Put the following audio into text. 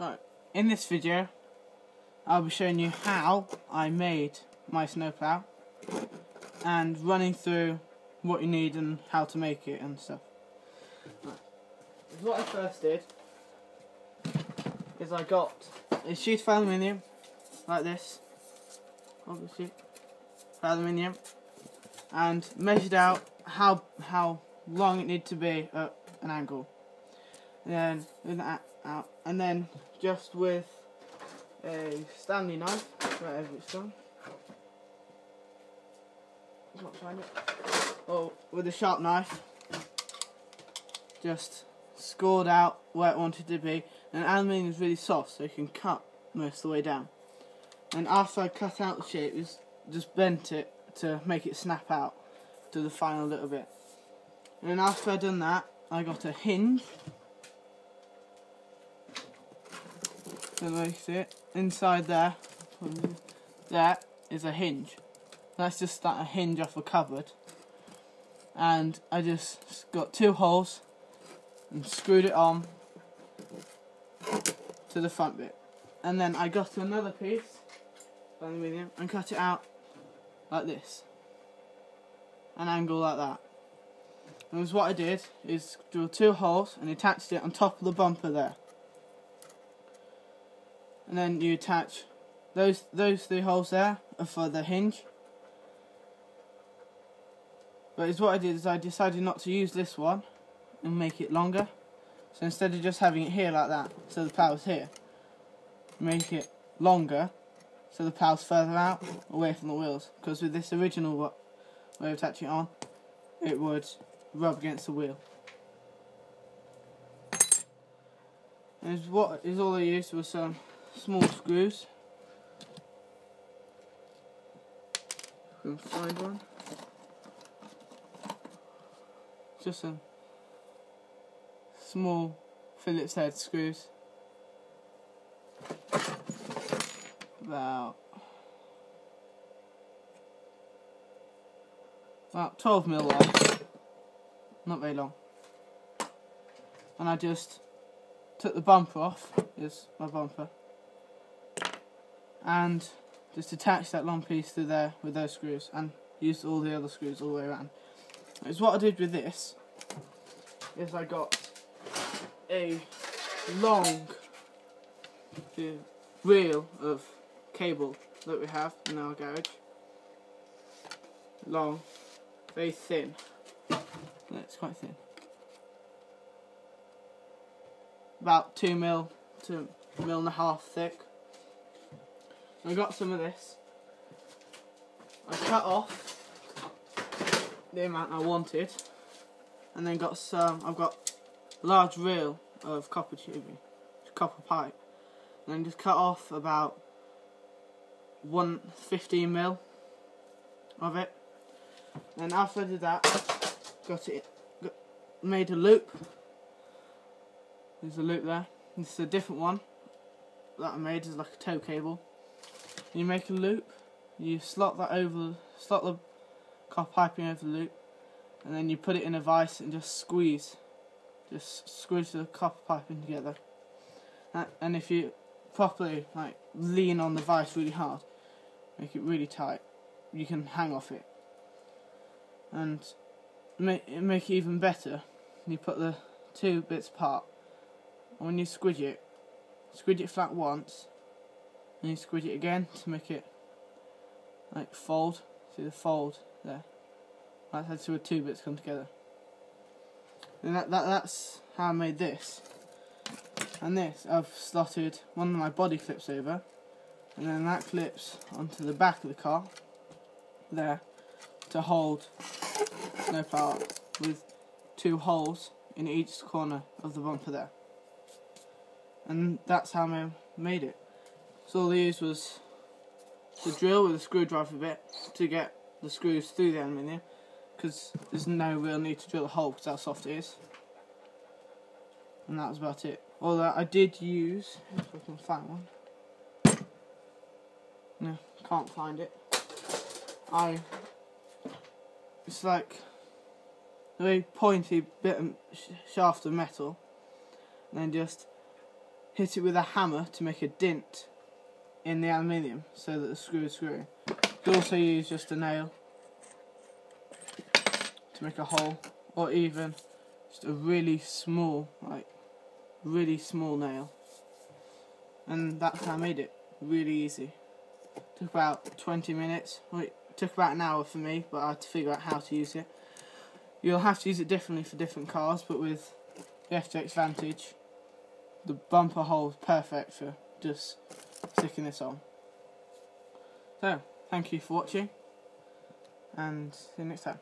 Right, in this video, I'll be showing you how I made my snowplow and running through what you need and how to make it and stuff. Right. What I first did is I got a sheet of aluminium like this, obviously, aluminium, and measured out how how long it needed to be at an angle. And then out, and then just with a Stanley knife, wherever it's gone. Can't find it. Oh, with a sharp knife, just scored out where it wanted to be. And aluminium is really soft, so you can cut most of the way down. And after I cut out the shape, just just bent it to make it snap out to the final little bit. And then after I'd done that, I got a hinge. So like it. Inside there, there is a hinge. That's just that a hinge off a cupboard. And I just got two holes and screwed it on to the front bit. And then I got another piece, and cut it out like this. An angle like that. And what I did is drill two holes and attached it on top of the bumper there. And then you attach those those three holes there for the hinge. But is what I did is I decided not to use this one and make it longer. So instead of just having it here like that, so the power's here, make it longer so the power's further out away from the wheels. Because with this original way of attaching it on, it would rub against the wheel. And what is all I used was some small screws. Can find one. Just some small Phillips head screws. About about 12 mil long, not very long. And I just took the bumper off, is my bumper, and just attach that long piece to there with those screws and use all the other screws all the way around. Is what I did with this is I got a long uh, reel of cable that we have in our garage. Long, very thin. It's quite thin. About two mil to mil and a half thick. I got some of this. I cut off the amount I wanted, and then got some. I've got a large reel of copper tubing, copper pipe, and then just cut off about one fifteen mil of it. And after I did that, got it, got, made a loop. There's a loop there. This is a different one that I made. is like a tow cable. You make a loop. You slot that over, slot the copper piping over the loop, and then you put it in a vise and just squeeze, just squeeze the copper piping together. Uh, and if you properly like lean on the vise really hard, make it really tight, you can hang off it. And make make it even better. You put the two bits apart. And when you squidge it, squidge it flat once, and you squeeze it again to make it like fold. See the fold there. That's how the two bits come together. And that, that that's how I made this. And this I've slotted one of my body clips over, and then that clips onto the back of the car there to hold no power with two holes in each corner of the bumper there. And that's how I made it. So all I used was the drill with a screwdriver bit to get the screws through the aluminium because there's no real need to drill a hole because how soft it is. And that was about it. Although I did use, if I can find one. No, can't find it. I, it's like a very pointy bit of shaft of metal and then just hit it with a hammer to make a dent in the aluminium so that the screw is screwing. You can also use just a nail to make a hole or even just a really small like really small nail. And that's how I made it. Really easy. Took about 20 minutes. Well, it took about an hour for me but I had to figure out how to use it. You'll have to use it differently for different cars but with the FTX Vantage the bumper hole is perfect for just sticking this on. So thank you for watching and see you next time